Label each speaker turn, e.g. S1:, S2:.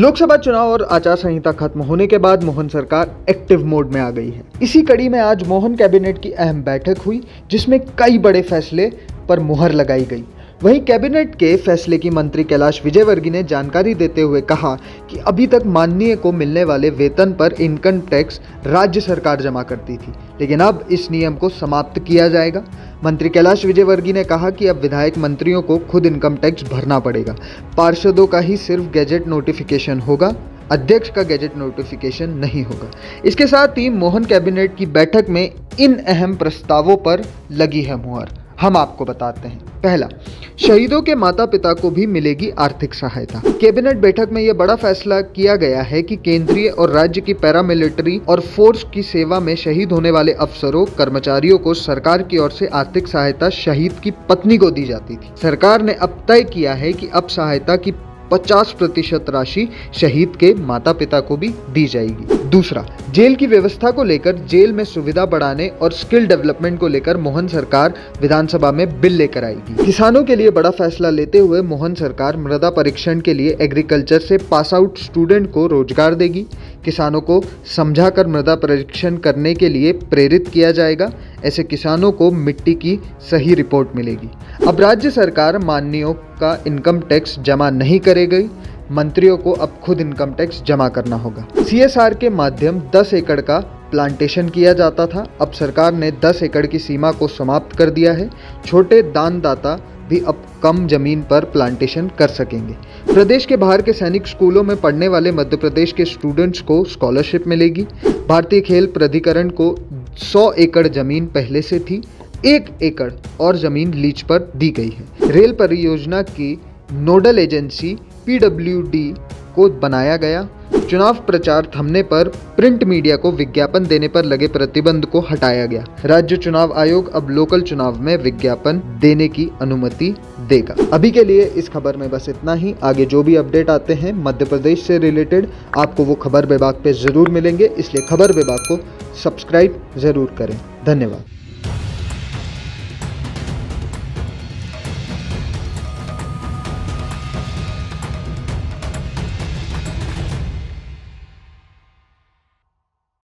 S1: लोकसभा चुनाव और आचार संहिता खत्म होने के बाद मोहन सरकार एक्टिव मोड में आ गई है। इसी कड़ी में आज मोहन कैबिनेट की अहम बैठक हुई, जिसमें कई बड़े फैसले पर मुहर लगाई गई। वहीं कैबिनेट के फैसले की मंत्री कैलाश विजयवर्गीय ने जानकारी देते हुए कहा कि अभी तक माननीय को मिलने वाले वेतन पर इनकम टैक्स राज्य सरकार जमा करती थी, लेकिन अब इस नियम को समाप्त किया जाएगा। मंत्री कैलाश विजयवर्गीय ने कहा कि अब विधायक मंत्रियों को खुद इनकम टैक्स भरना पड़ेगा। पार्षदों का ही सिर्फ़ गैजेट नोटिफिकेशन होगा, अध्यक्ष का गैजेट नोटिफिकेशन नहीं होगा। इसके साथ ही मोहन कैबिनेट की बैठक में इन अहम प्रस्तावों पर लगी है मुहर। हम आपको बताते हैं। पहला, शहीदों के माता पिता को भी मिलेगी आर्थिक सहायता। कैबिनेट बैठक में यह बड़ा फैसला किया गया है कि केंद्रीय और राज्य की पैरामिलिट्री और फोर्स की सेवा में शहीद होने वाले अफसरों, कर्मचारियों को सरकार की ओर से आर्थिक सहायता शहीद की पत्नी को दी जाती थी। सरकार ने अब तय किया है कि अब सहायता की 50 प्रतिशत राशि शहीद के माता पिता को भी दी जाएगी। दूसरा, जेल की व्यवस्था को लेकर जेल में सुविधा बढ़ाने और स्किल डेवलपमेंट को लेकर मोहन सरकार विधानसभा में बिल लेकर आएगी। किसानों के लिए बड़ा फैसला लेते हुए मोहन सरकार मृदा परीक्षण के लिए एग्रीकल्चर से पास आउट स्टूडेंट को रोज़गार देगी। किसानों को समझाकर मृदा परीक्षण करने के लिए प्रेरित किया जाएगा। ऐसे किसानों को मिट्टी की सही रिपोर्ट मिलेगी। अब राज्य सरकार माननीयों का इनकम टैक्स जमा नहीं करेगी। मंत्रियों को अब खुद इनकम टैक्स जमा करना होगा। सीएसआर के माध्यम 10 एकड़ का प्लांटेशन किया जाता था। अब सरकार ने 10 एकड़ की सीमा को समाप्त कर दिया है। छोटे दानदाता भी अब कम ज़मीन पर प्लांटेशन कर सकेंगे। प्रदेश के बाहर के सैनिक स्कूलों में पढ़ने वाले मध्य प्रदेश के स्टूडेंट्स को स्कॉलरशिप मिलेगी। भारतीय खेल प्राधिकरण को 100 एकड़ ज़मीन पहले से थी। एक एकड़ और ज़मीन लीज पर दी गई है। रेल परियोजना की नोडल एजेंसी पीडब्ल्यूडी को बनाया गया। चुनाव प्रचार थमने पर प्रिंट मीडिया को विज्ञापन देने पर लगे प्रतिबंध को हटाया गया। राज्य चुनाव आयोग अब लोकल चुनाव में विज्ञापन देने की अनुमति देगा। अभी के लिए इस खबर में बस इतना ही। आगे जो भी अपडेट आते हैं मध्य प्रदेश से रिलेटेड, आपको वो खबर विभाग पे ज़रूर मिलेंगे। इसलिए खबर विभाग को सब्सक्राइब ज़रूर करें। धन्यवाद।